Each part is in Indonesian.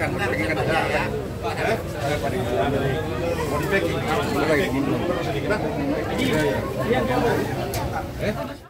kan, packing kan ada ya. Mau di packing. Lagi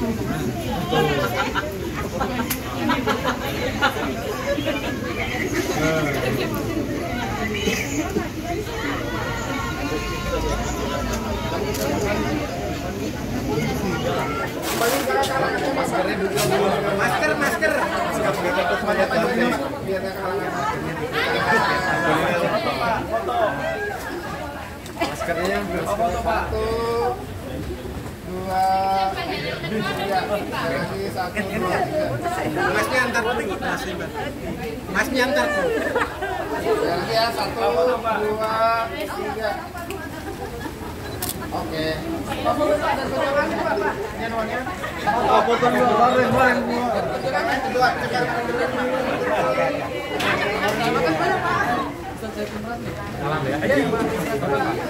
masker masker. Maskernya satu dua masnya antar masnya antar ya satu dua tiga Oke. Oh, ya.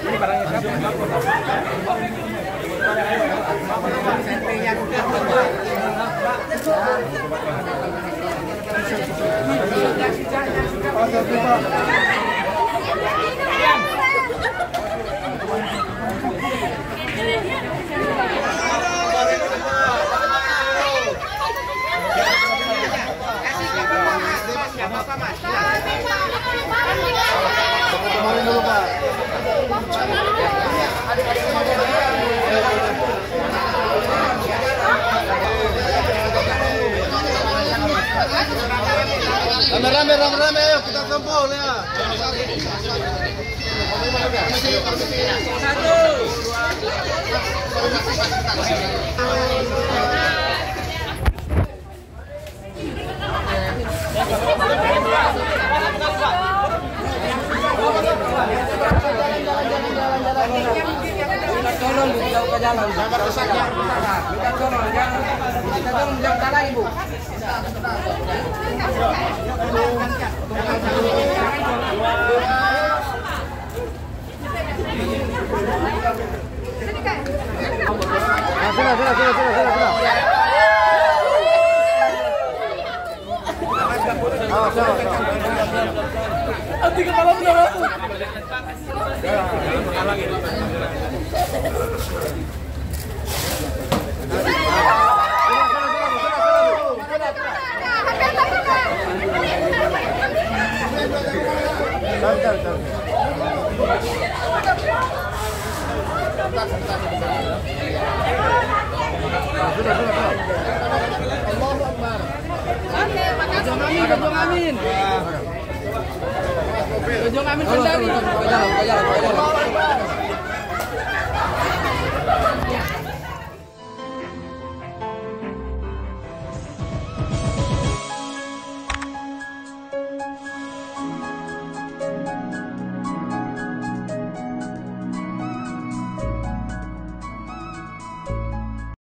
Ini barangnya siapa? Kemarin Rame-rame, rame-rame, ayo kita kumpul ya. Minta tolong Bu, jauh ke jalan. Minta tolong, jangan. Minta tolong jangan kalah Ibu. Nah, sudah, sudah, sudah, sudah. Oh. Nanti kepala sudah, sudah, Gojong amin, gojong amin. Gojong amin